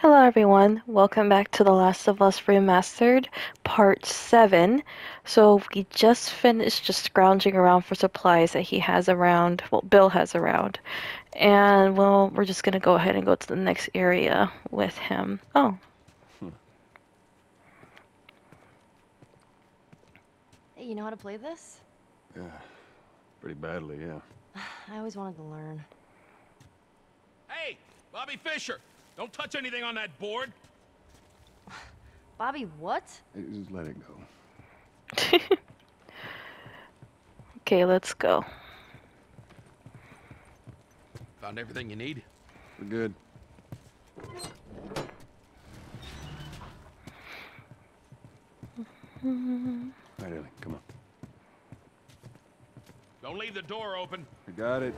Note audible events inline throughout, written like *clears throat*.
Hello everyone, welcome back to The Last of Us Remastered, Part 7. So we just finished just scrounging around for supplies that he has around, well Bill has around. And well, we're just gonna go ahead and go to the next area with him. Oh. Hey, you know how to play this? Yeah, pretty badly, yeah. *sighs* I always wanted to learn. Hey, Bobby Fischer, don't touch anything on that board. Bobby, what? Just let it go. *laughs* okay, let's go. Found everything you need? We're good. *laughs* Right, Ellie, come on. Don't leave the door open. We got it.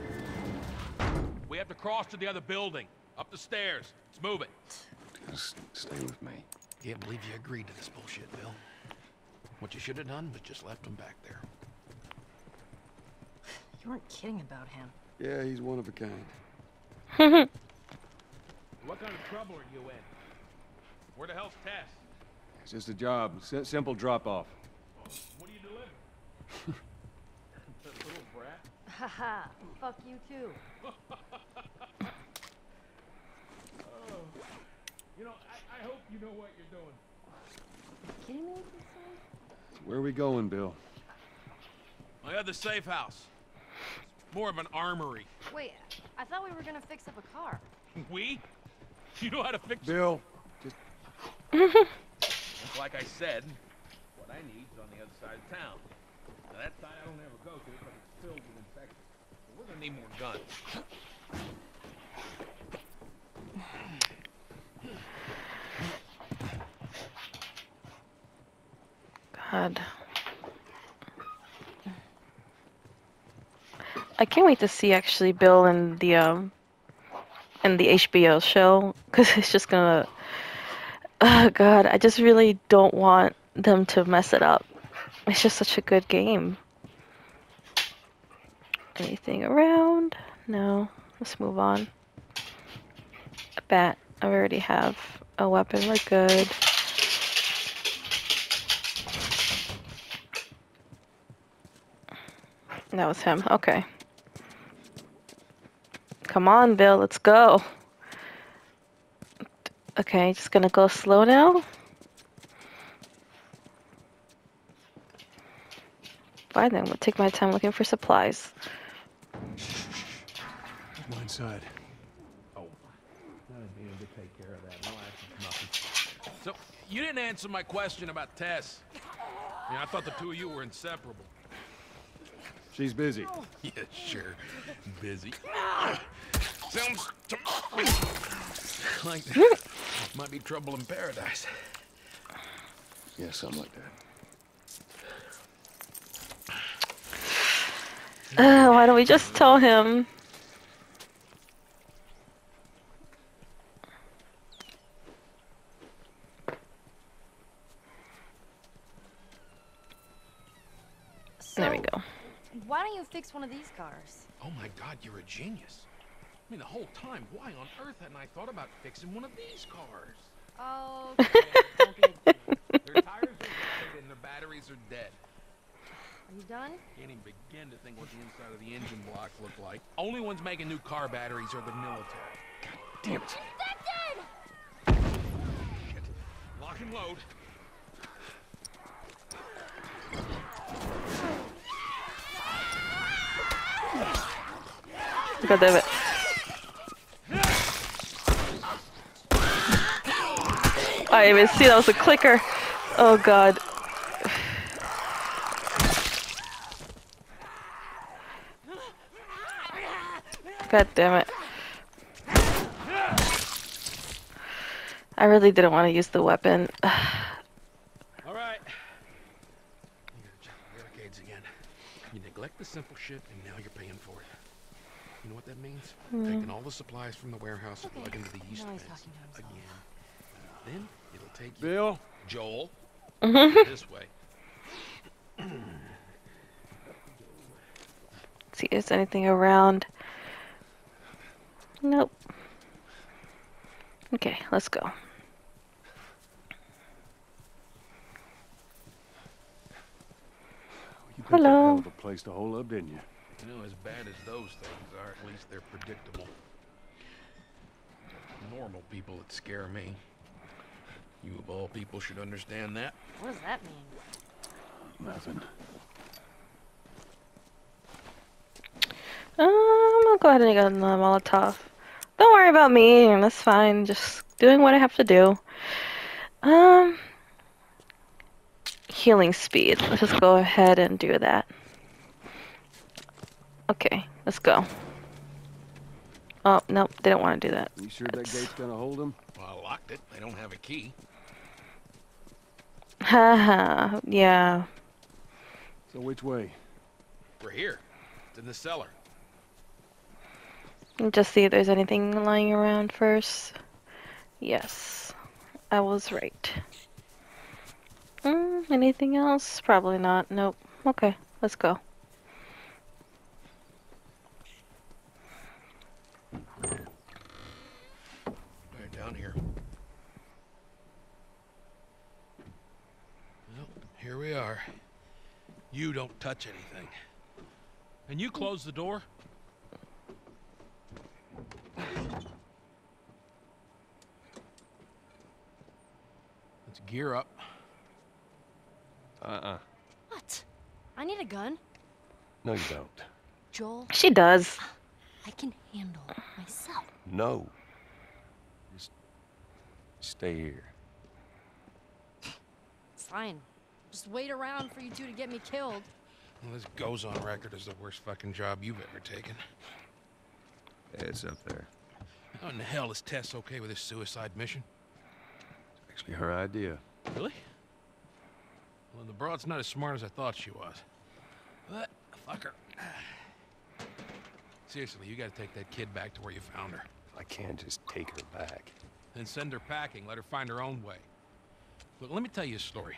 We have to cross to the other building. Up the stairs. Let's move it. Just stay with me. Can't believe you agreed to this bullshit, Bill. What you should have done was just left him back there. You weren't kidding about him. Yeah, he's one of a kind. *laughs* What kind of trouble are you in? Where the hell's Tess? It's just a job. S simple drop-off. What do you deliver? *laughs* that little brat? Haha, fuck you too. *laughs* You know, I, I hope you know what you're doing. kidding me with this thing? Where are we going, Bill? My other safe house. It's More of an armory. Wait, I thought we were gonna fix up a car. We? You know how to fix Bill, just *laughs* Like I said, what I need is on the other side of town. Now that side I don't ever go to because it's filled with infections. So we're gonna need more guns. God. I can't wait to see actually Bill in the um in the HBO show because *laughs* it's just gonna. Oh God, I just really don't want them to mess it up. It's just such a good game. Anything around? No. Let's move on. A bat. I already have a weapon. We're good. That was him. Okay. Come on, Bill. Let's go. Okay, just gonna go slow now. Fine then. We'll take my time looking for supplies. come inside. Oh. I didn't mean to take care of that. No action, nothing. So, you didn't answer my question about Tess. I mean, I thought the two of you were inseparable. She's busy. *laughs* Yeah, sure. Busy. Sounds to like *laughs* might be trouble in paradise. Yeah, something like that. Uh, why don't we just tell him? So, There we go. Why don't you fix one of these cars? Oh my god, you're a genius. I mean, the whole time, why on earth hadn't I thought about fixing one of these cars? Oh, okay. don't be a dick. Their tires are dead and their batteries are dead. Are you done? Can't even begin to think what the inside of the engine block looked like. Only ones making new car batteries are the military. Damn it. Shit. Lock and load. God damn it. I didn't even see that was a clicker. Oh god. God damn it. I really didn't want to use the weapon. *sighs* All right. You gotta the barricades again. You neglect the simple shit, and now you're paying for it. You know what that means? Taking all the supplies from the warehouse and Okay. plugging to the east Now he's fence talking to himself. again. Then it'll take you, Bill, Joel, mm-hmm. this way. *clears throat* see if there's anything around. Nope. Okay, let's go. You picked Hello. a hell of a place to hole up, didn't you? You know, as bad as those things are, at least they're predictable. Normal people that scare me. You of all people should understand that. What does that mean? Nothing. Um, I'll go ahead and get on the Molotov. Don't worry about me, that's fine. Just doing what I have to do. Um, healing speed. Let's just go ahead and do that. Okay, let's go. Oh, nope, they don't want to do that. You sure that gate's gonna hold them? Well, I locked it. They don't have a key. Haha, *laughs* yeah. So which way? We're here. It's in the cellar. Just see if there's anything lying around first. Yes, I was right. Mm, anything else? Probably not. Nope. Okay, let's go. Right down here. Well, here we are. You don't touch anything. And you close the door? Let's gear up. Uh-uh. What? I need a gun. No, you don't. Joel, She does. I can handle myself. No. Just stay here. It's fine. Just wait around for you two to get me killed. Well, this goes on record as the worst fucking job you've ever taken. It's up there. How in the hell is Tess okay with this suicide mission? It's actually, her idea. Really? Well, the broad's not as smart as I thought she was. But, fuck her. *sighs* Seriously, you gotta take that kid back to where you found her. I can't just take her back. Then send her packing, let her find her own way. Look, let me tell you a story.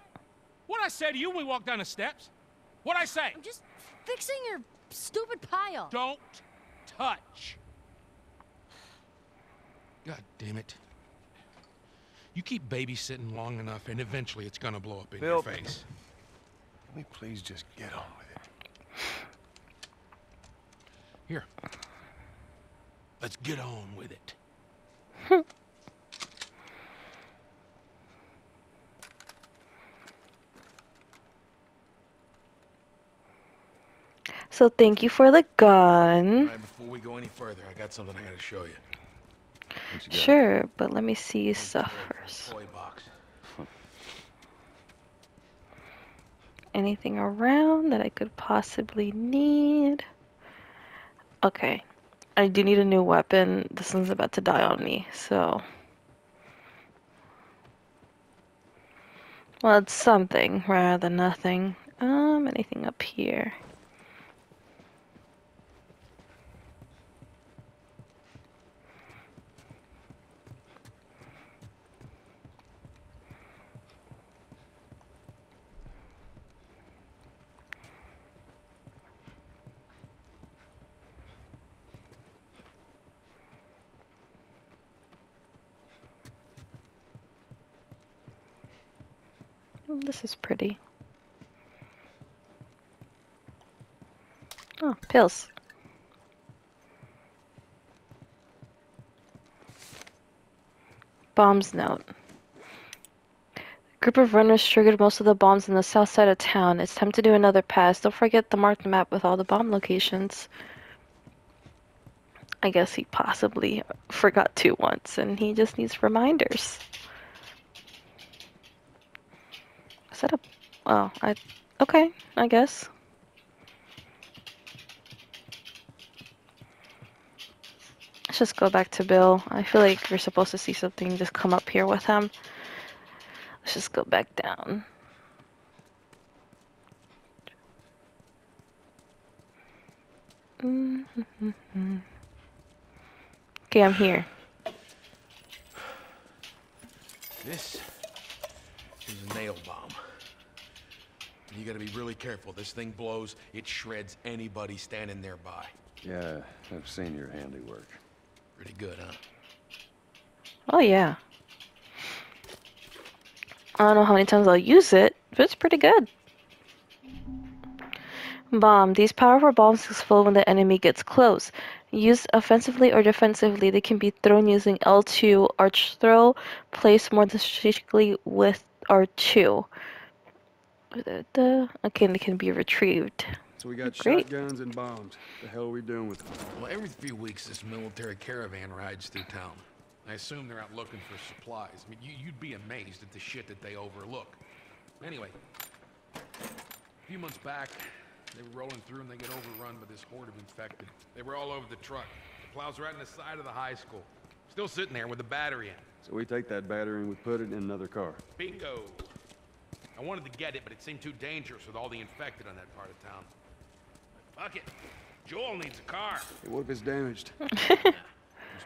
What'd I say to you when we walked down the steps? What'd I say? I'm just fixing your stupid pile. Don't touch. God damn it. You keep babysitting long enough, and eventually it's gonna blow up in Bill. your face. Can we please just get on with it? Here. Let's get on with it. *laughs* So thank you for the gun. Right before we go any further, I got something I gotta show you. What you got? Sure, but let me see stuff first. Toy box. Anything around that I could possibly need? Okay. I do need a new weapon. This one's about to die on me, so. Well, it's something rather than nothing. Um, anything up here? This is pretty. Oh, pills. Bombs note. Group of runners triggered most of the bombs in the south side of town. It's time to do another pass. Don't forget to mark the map with all the bomb locations. I guess he possibly forgot to once and he just needs reminders. Is that a. Oh, I. Okay, I guess. Let's just go back to Bill. I feel like we're supposed to see something just come up here with him. Let's just go back down. Okay, I'm here. This is a nail bomb. You gotta be really careful. This thing blows, it shreds anybody standing nearby. Yeah, I've seen your handiwork. Pretty good, huh? Oh yeah. I don't know how many times I'll use it, but it's pretty good. Bomb. These powerful bombs explode when the enemy gets close. Used offensively or defensively, they can be thrown using L2 arch throw, placed more strategically with R2. Okay, and they can be retrieved. So we got Great. shotguns and bombs. The hell are we doing with them? Well, every few weeks this military caravan rides through town. I assume they're out looking for supplies. I mean, you, you'd be amazed at the shit that they overlook. Anyway, a few months back, they were rolling through and they get overrun by this horde of infected. They were all over the truck. The plows right in the side of the high school. Still sitting there with the battery in. So we take that battery and we put it in another car. Bingo. I wanted to get it, but it seemed too dangerous with all the infected on that part of town. Fuck it. Joel needs a car. Hey, what if it's damaged? *laughs* These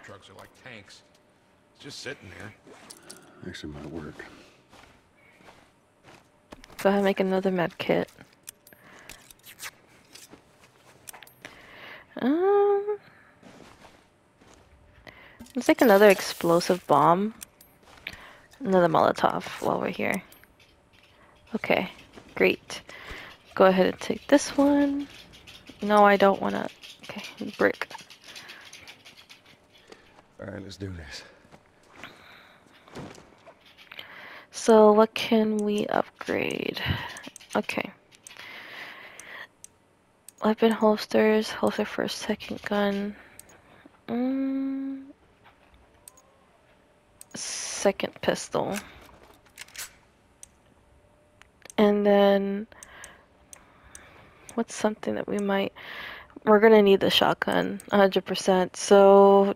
trucks are like tanks. It's just sitting there. Actually, might work. So I make another med kit. Um, let's take another explosive bomb. Another Molotov while we're here. Okay, great. Go ahead and take this one. No, I don't want to. Okay, brick. All right, let's do this. So what can we upgrade? Okay. Weapon holsters, holster for a second gun. Mm, second pistol. And then what's something that we might we're gonna need the shotgun 100% so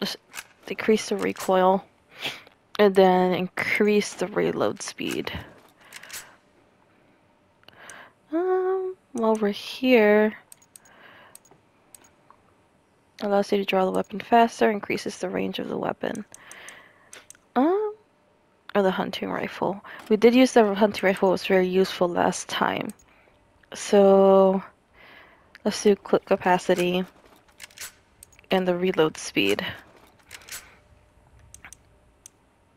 just decrease the recoil and then increase the reload speed. Um, while we're here, allows you to draw the weapon faster, increases the range of the weapon. Or the hunting rifle. We did use the hunting rifle; it was very useful last time. So, let's do clip capacity and the reload speed.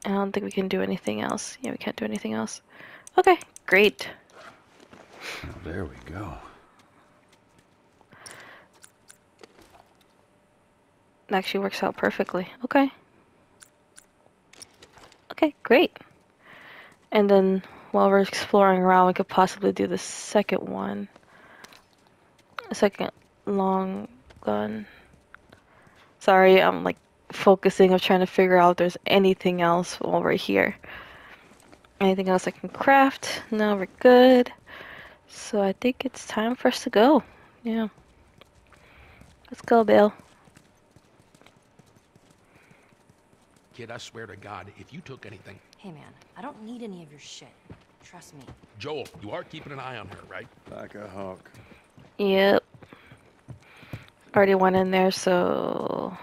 I don't think we can do anything else. Yeah, we can't do anything else. Okay, great. There we go. It actually works out perfectly. Okay. Okay, great. And then while we're exploring around, we could possibly do the second one. A second long gun. Sorry, I'm like focusing of trying to figure out if there's anything else while we're here. Anything else I can craft? No, we're good. So I think it's time for us to go. Yeah. Let's go, Bill. Kid, I swear to God, if you took anything... Hey, man, I don't need any of your shit. Trust me. Joel, you are keeping an eye on her, right? Like a hawk. Yep. Already went in there, so.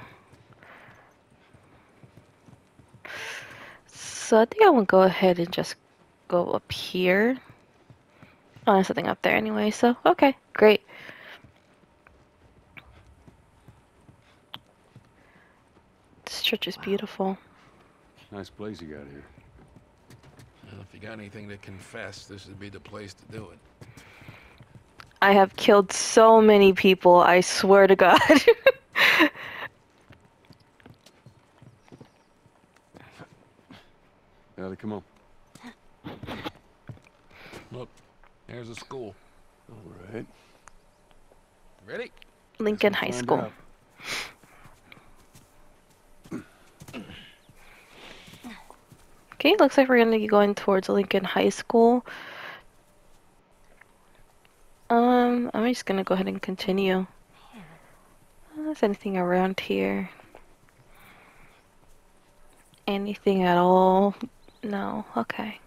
So I think I will go ahead and just go up here. Oh, there's something up there anyway, so okay, great. Church is beautiful. Nice place you got here. Well, if you got anything to confess, this would be the place to do it. I have killed so many people, I swear to God. *laughs* Ellie, come on. Look, there's a school. All right. Ready? Lincoln High School. out. Okay, looks like we're gonna be going towards Lincoln High School. Um, I'm just gonna go ahead and continue. Uh, Is anything around here? Anything at all? No. Okay.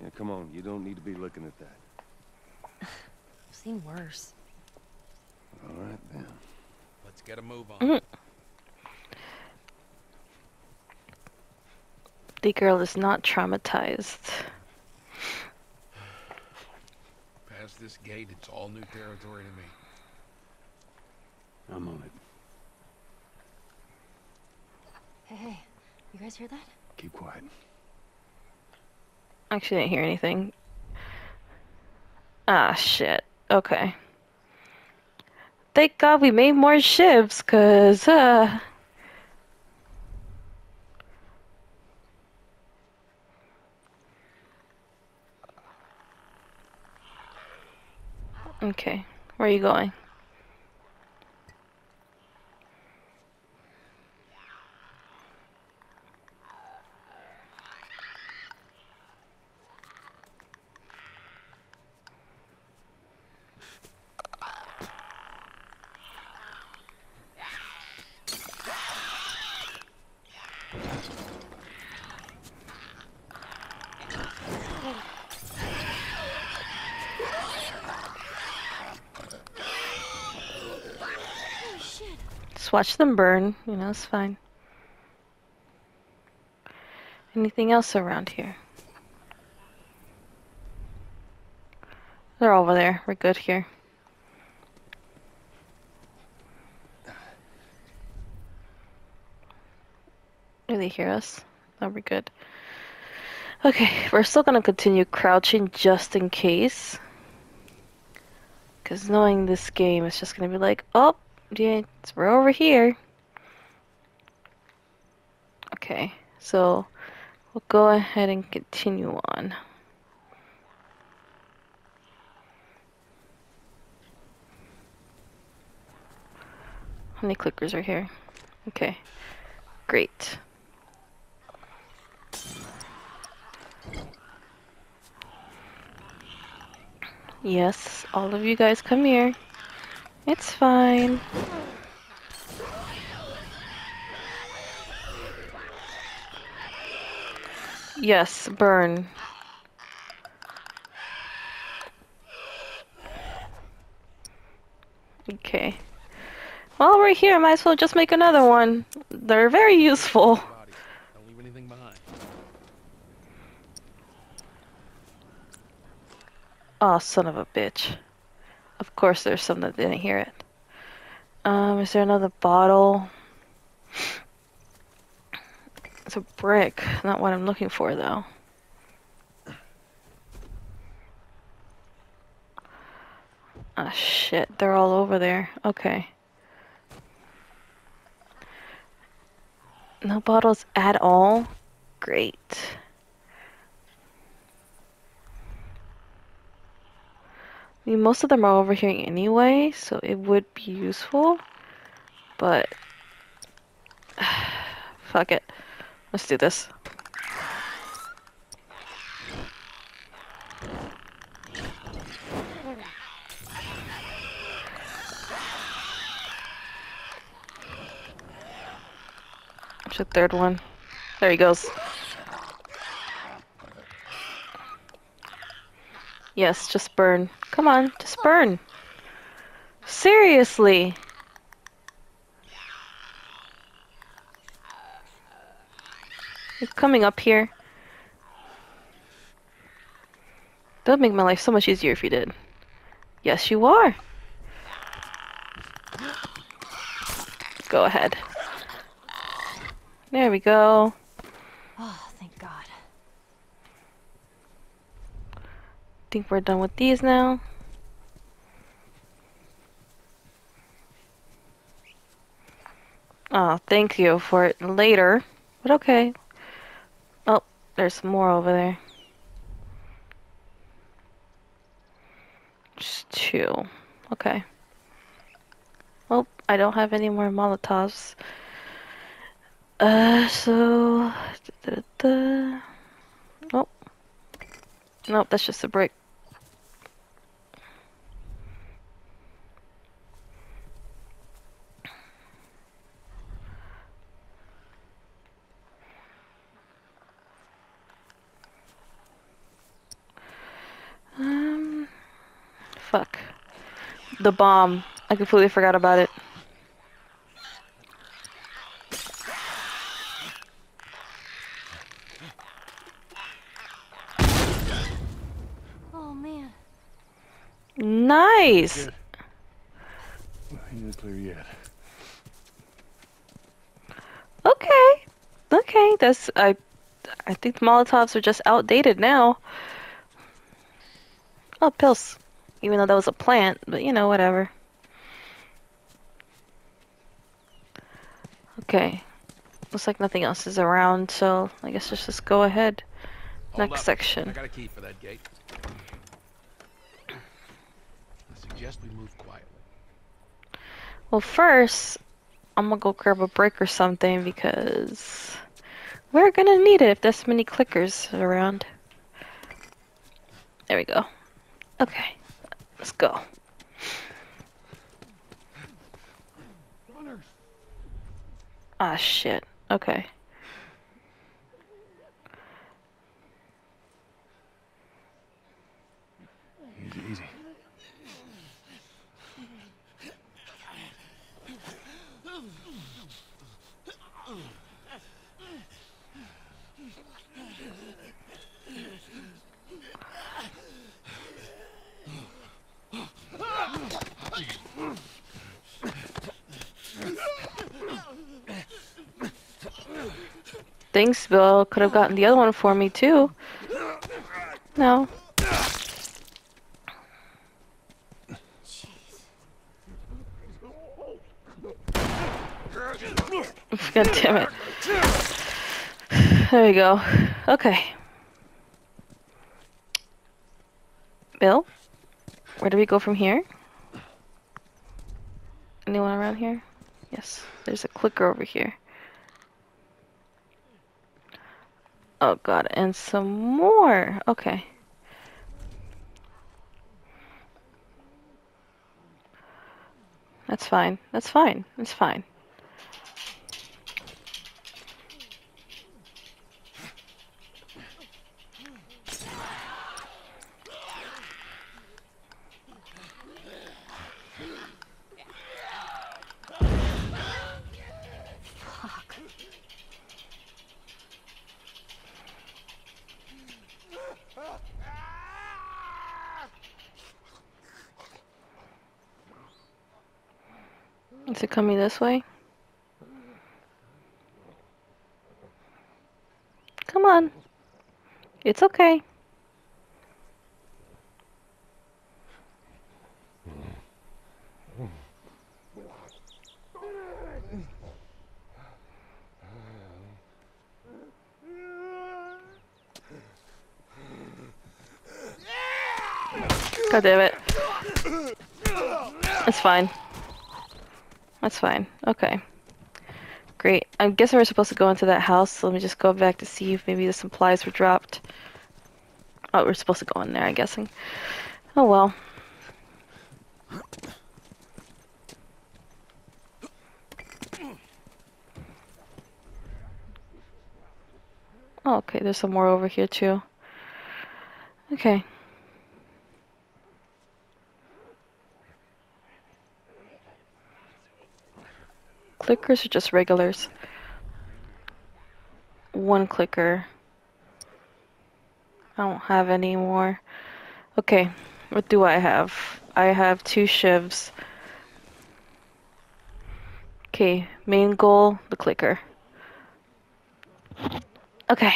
Yeah, come on. You don't need to be looking at that. *laughs* I've seen worse. All right, then. Let's get a move on. Mhm. The girl is not traumatized. Past this gate, it's all new territory to me. I'm on it. Hey, hey, you guys hear that? Keep quiet. Actually, didn't hear anything. Ah, shit. Okay. Thank God we made more shivs, cause, uh. Okay, where are you going? Watch them burn, you know, it's fine. Anything else around here? They're over there. We're good here. Do they hear us? No, we're good. Okay, we're still gonna continue crouching just in case. Because knowing this game, it's just gonna be like, oh, yeah, we're over here. Okay, so we'll go ahead and continue on. How many clickers are here? Okay, great. Yes, all of you guys come here. It's fine. Yes, burn. Okay. While we're here, might as well just make another one. They're very useful. Bodies. Don't leave anything behind. Oh, son of a bitch. Of course there's some that didn't hear it. Um, is there another bottle? It's a brick. Not what I'm looking for, though. Ah, shit. They're all over there. Okay. No bottles at all? Great. I mean, most of them are over here anyway, so it would be useful. But *sighs* fuck it. Let's do this. There's third one. There he goes. Yes, just burn. Come on, just burn. Seriously. You're coming up here. That would make my life so much easier if you did. Yes, you are. Go ahead. There we go. Oh, thank God. Think we're done with these now. Oh, thank you for it later. But okay. Oh, there's more over there. Just two. Okay. Well, I don't have any more Molotovs. Uh, so... Da, da, da. Oh. Nope, that's just a brick. The bomb. I completely forgot about it. Oh man. Nice. Good. Ain't clear yet. Okay. Okay. That's I. I think the Molotovs are just outdated now. Oh, pills. Even though that was a plant, but you know, whatever. Okay. Looks like nothing else is around, so I guess let's just go ahead. Hold Next up. section. I got a key for that gate. I suggest we move quietly. Well, first, I'm gonna go grab a brick or something because we're gonna need it if there's many clickers around. There we go. Okay, let's go. Ah, shit. Okay. Easy, easy. Thanks, Bill. Could have gotten the other one for me too. No. *laughs* God damn it. There we go. Okay. Bill? Where do we go from here? Anyone around here? Yes. There's a clicker over here. Oh god, and some more. Okay. That's fine. That's fine. That's fine. Coming this way? Come on. It's okay. God damn it. It's fine. That's fine. Okay. Great. I'm guessing we're supposed to go into that house, so let me just go back to see if maybe the supplies were dropped. Oh, we're supposed to go in there, I'm guessing. Oh well. Oh, okay, there's some more over here too. Okay. Clickers or just regulars? One clicker. I don't have any more. Okay, what do I have? I have two shivs. Okay, main goal, the clicker. Okay.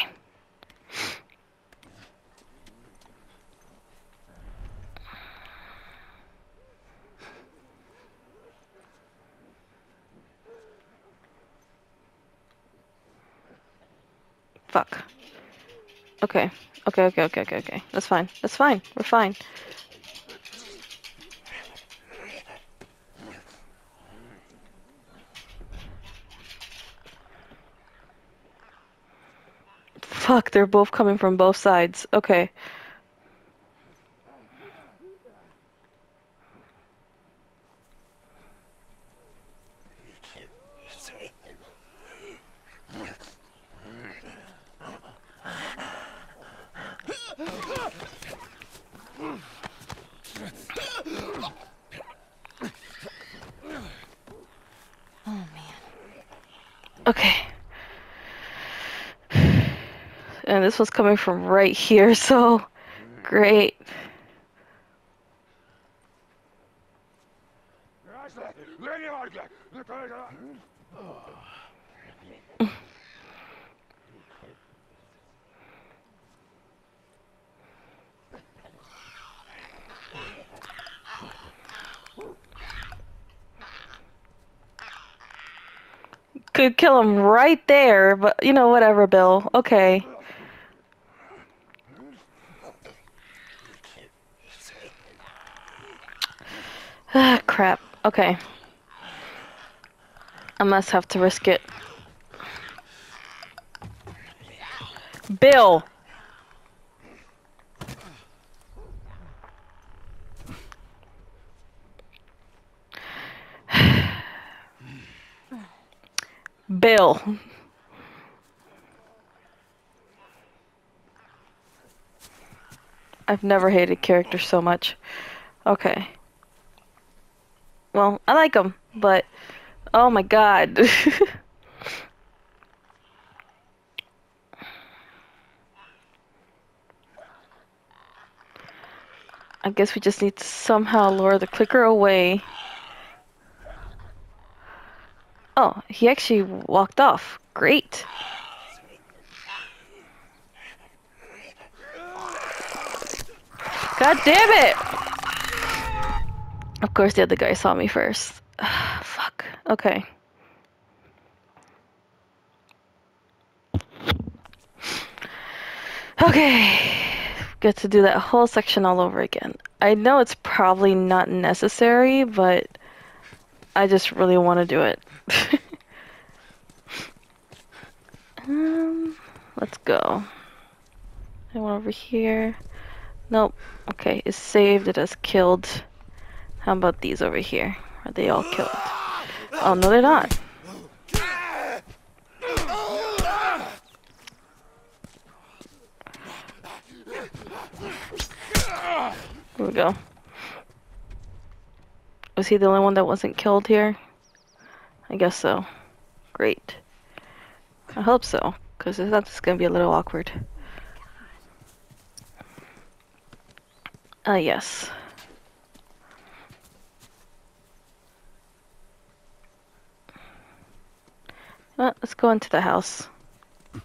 Fuck. Okay. Okay, okay, okay, okay, okay. That's fine. That's fine. We're fine. Fuck, they're both coming from both sides. Okay. Oh man. Okay. And this was coming from right here, *laughs* so great. Kill him right there, but you know, whatever, Bill. Okay. Ah, crap. Okay. I must have to risk it. Bill! Bill. I've never hated characters so much. Okay. Well, I like them, but oh my god. *laughs* I guess we just need to somehow lure the clicker away. Oh, he actually walked off. Great. God damn it! Of course, the other guy saw me first. *sighs* Fuck. Okay. Okay. Get to do that whole section all over again. I know it's probably not necessary, but I just really want to do it. *laughs* um, let's go. Anyone over here? Nope. Okay, it's saved. It has killed. How about these over here? Are they all killed? Oh, no, they're not. Here we go. Was he the only one that wasn't killed here? I guess so. Great. I hope so, because that's going to be a little awkward. Ah, uh, yes. Uh, let's go into the house. I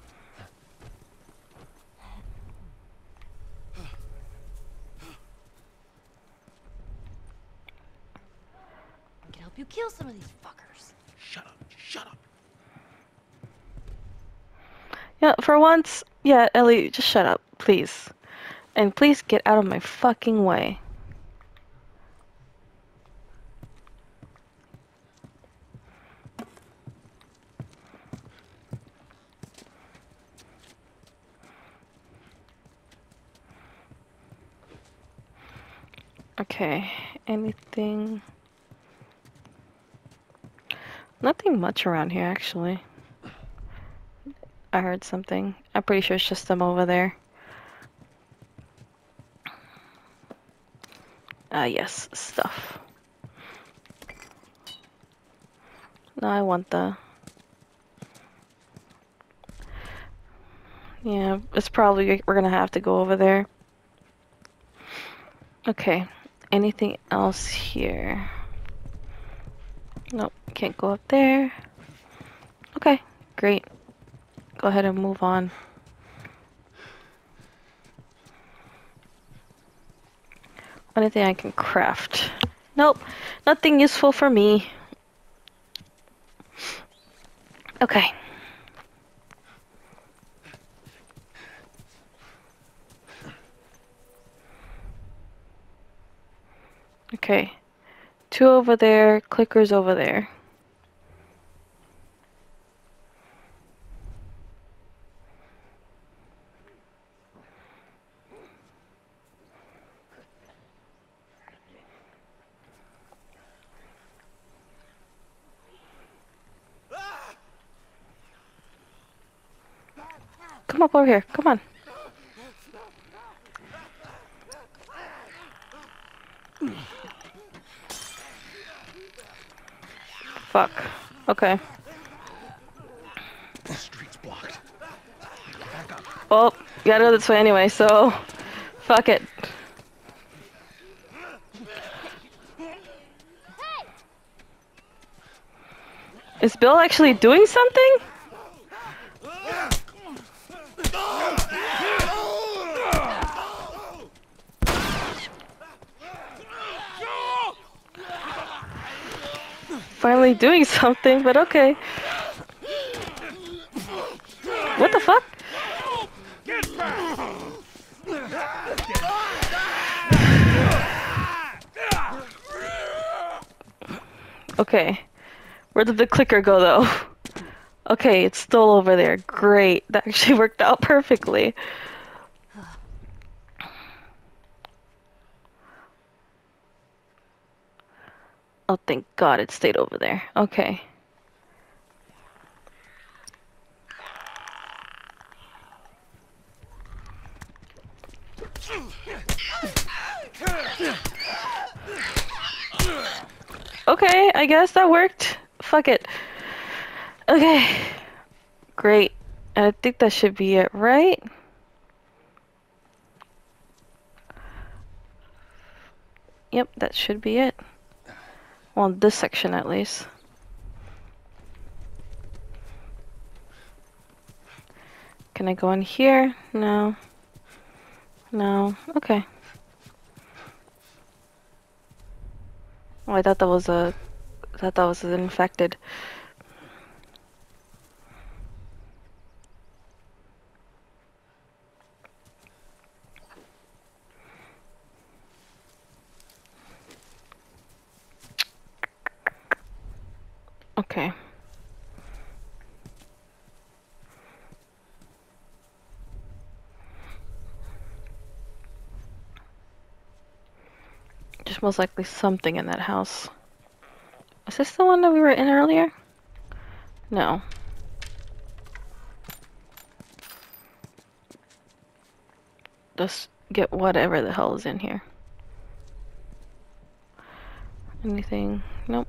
can help you kill some of these fuckers. Shut up. Shut up. Yeah, for once, yeah, Ellie, just shut up, please. And please get out of my fucking way. Okay, anything? Nothing much around here, actually. I heard something. I'm pretty sure it's just them over there. Ah, uh, yes, stuff. No, I want the... Yeah, it's probably, we're gonna have to go over there. Okay, anything else here? Nope, can't go up there. Okay. Go ahead and move on. Anything I can craft? Nope, nothing useful for me. Okay. Okay. Two over there, clickers over there. Up over here. Come on. Fuck. Okay. The street's blocked. Back up. Well, you gotta go this way anyway, so fuck it. Is Bill actually doing something? Finally doing something, but okay. What the fuck? Okay. Where did the clicker go though? *laughs* Okay, it's still over there. Great. That actually *laughs* worked out perfectly. Oh, thank God it stayed over there. Okay. Okay, I guess that worked. Fuck it. Okay. Great. I think that should be it, right? Yep, that should be it. Well, this section at least. Can I go in here? No. No. Okay. Oh, I thought that was a. I thought that was infected. Okay. Most likely something in that house. Is this the one that we were in earlier? No. Just get whatever the hell is in here. Anything? Nope.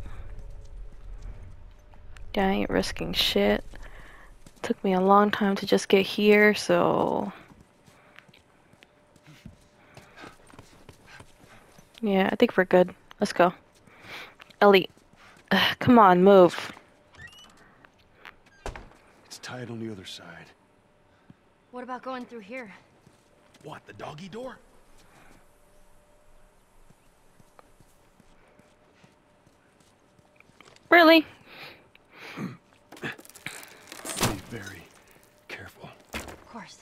Yeah, I ain't risking shit. Took me a long time to just get here, so... Yeah, I think we're good. Let's go. Ellie, ugh, come on, move. It's tied on the other side. What about going through here? What, the doggy door? Really? Be very careful. Of course.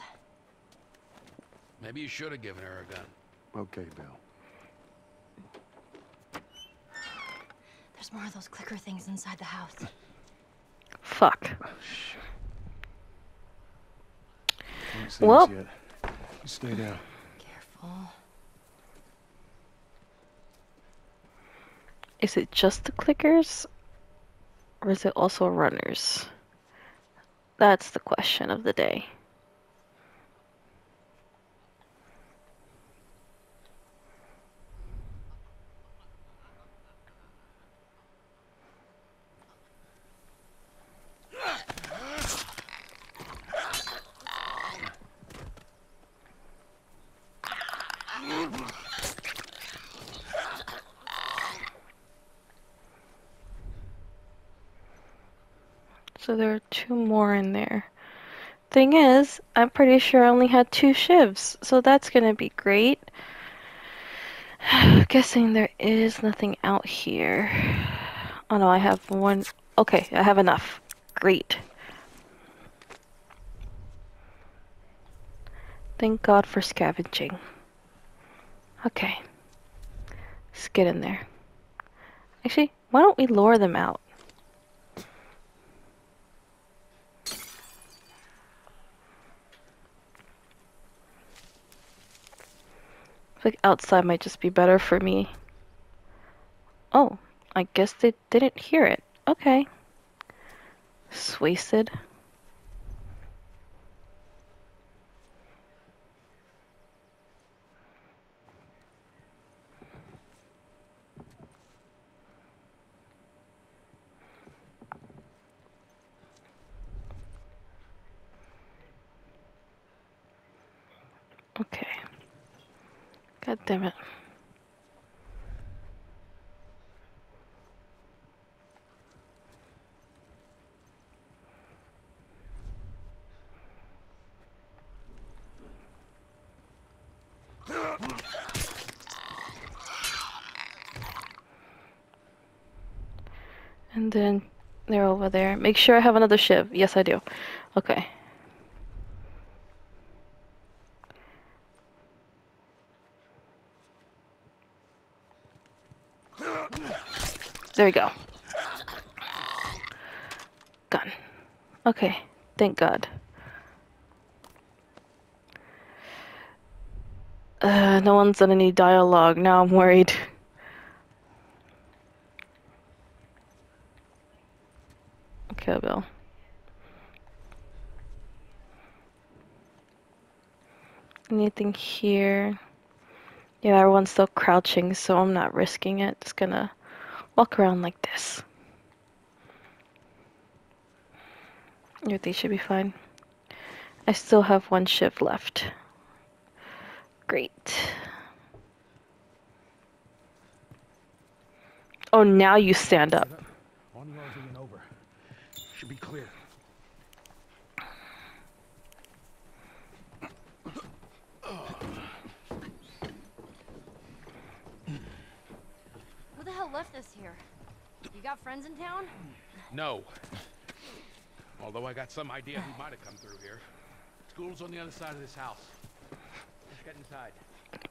Maybe you should have given her a gun. Okay, Bill. There's more of those clicker things inside the house. Fuck. Oh, shit. Well- yet. Stay down. Careful. Is it just the clickers? Or is it also runners? That's the question of the day. So there are two more in there. Thing is, I'm pretty sure I only had two shivs, so that's gonna be great. *sighs* Guessing there is nothing out here. Oh no, I have one. Okay, I have enough. Great. Thank God for scavenging. Okay. Let's get in there. Actually, why don't we lure them out? like outside might just be better for me. Oh, I guess they didn't hear it. Okay. It's wasted. Okay. God damn it. And then they're over there. Make sure I have another shiv. Yes, I do. Okay. There we go. Gun. Okay. Thank God. Uh, no one's done any dialogue. Now I'm worried. Okay, Bill. Anything here? Yeah, everyone's still crouching, so I'm not risking it. Just gonna walk around like this. Your Everything should be fine. I still have one shiv left. Great. Oh, now you stand up. Over. Should be clear. Left us here? You got friends in town? No. Although I got some idea who might have come through here. School's on the other side of this house. Let's get inside.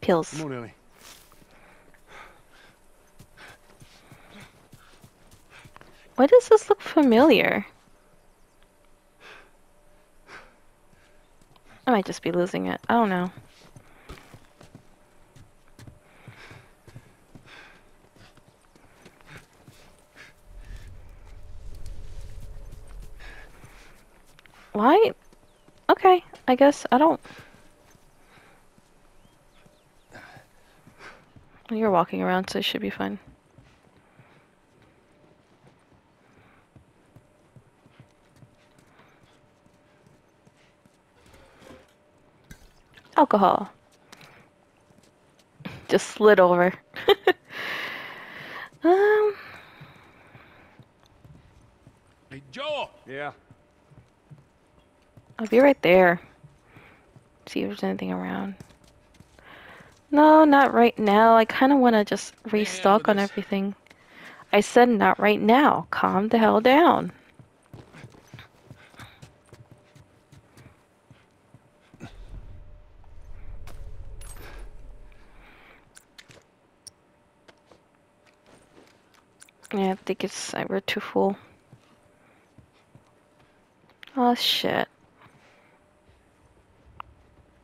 Pills. Come on, Ellie. Why does this look familiar? I might just be losing it. I don't know. Why? Okay, I guess I don't. You're walking around, so it should be fine. Alcohol. Just slid over. *laughs* um, Hey, Joel! Yeah. I'll be right there. See if there's anything around. No, not right now. I kind of want to just restock on everything. I said not right now. Calm the hell down. Yeah, I think it's I we're too full. Oh shit.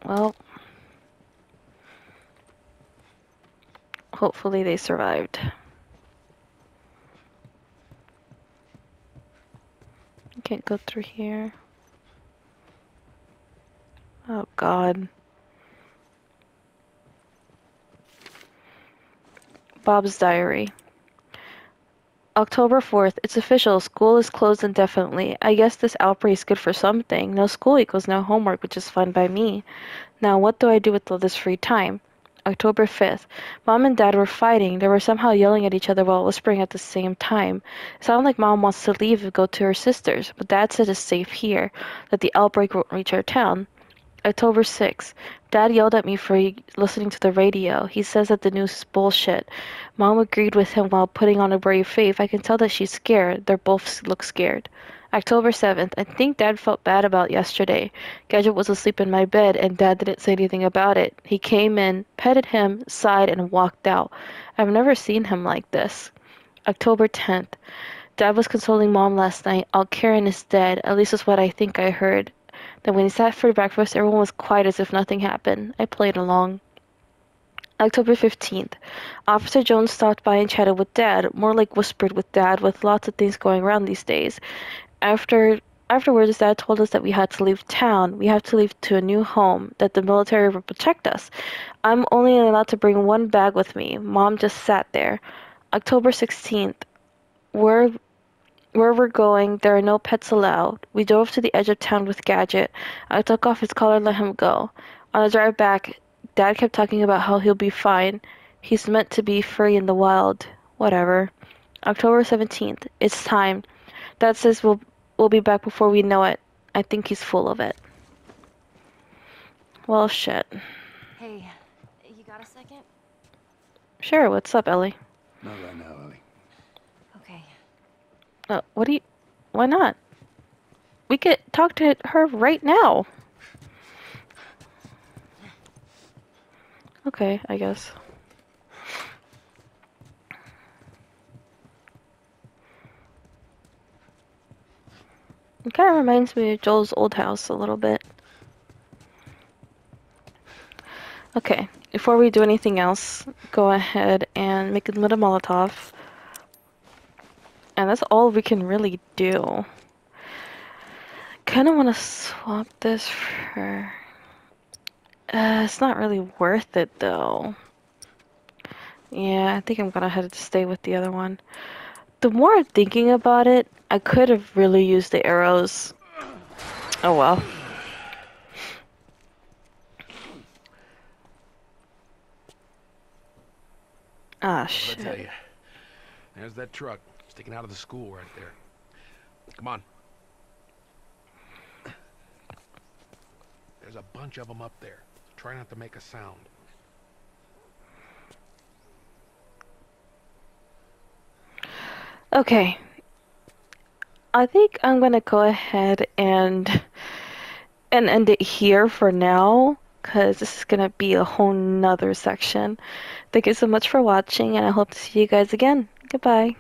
Well, hopefully they survived. Can't go through here. Oh god. Bob's diary. October 4th. It's official. School is closed indefinitely. I guess this outbreak is good for something. No school equals no homework, which is fine by me. Now, what do I do with all this free time? October 5th. Mom and Dad were fighting. They were somehow yelling at each other while whispering at the same time. It sounded like Mom wants to leave and go to her sister's, but Dad said it's safe here, that the outbreak won't reach our town. October 6th. Dad yelled at me for listening to the radio. He says that the news is bullshit. Mom agreed with him while putting on a brave face. I can tell that she's scared. They both look scared. October 7th. I think Dad felt bad about yesterday. Gadget was asleep in my bed and Dad didn't say anything about it. He came in, petted him, sighed, and walked out. I've never seen him like this. October 10th. Dad was consoling Mom last night. All Karen is dead. At least that's what I think I heard. Then when we sat for breakfast, everyone was quiet as if nothing happened. I played along. October 15th. Officer Jones stopped by and chatted with Dad, more like whispered with Dad, with lots of things going around these days. After afterwards, Dad told us that we had to leave town. We have to leave to a new home, that the military would protect us. I'm only allowed to bring one bag with me. Mom just sat there. October 16th. Where where we're going, there are no pets allowed. We drove to the edge of town with Gadget. I took off his collar and let him go. On the drive back, Dad kept talking about how he'll be fine. He's meant to be free in the wild. Whatever. October 17th. It's time. Dad says we'll we'll be back before we know it. I think he's full of it. Well, shit. Hey, you got a second? Sure, what's up, Ellie? Not right now, Ellie. Uh, what do you... Why not? We could talk to her right now. Okay, I guess. It kind of reminds me of Joel's old house a little bit. Okay, before we do anything else, go ahead and make a little Molotov. And that's all we can really do. Kind of want to swap this for... Uh, it's not really worth it though. Yeah, I think I'm gonna have to stay with the other one. The more I'm thinking about it, I could have really used the arrows. Oh well. Ah, What'd I tell shit. you? There's that truck sticking out of the school right there. Come on. There's a bunch of them up there. Try not to make a sound. Okay. I think I'm gonna go ahead and and end it here for now because this is gonna be a whole nother section. Thank you so much for watching and I hope to see you guys again. Goodbye.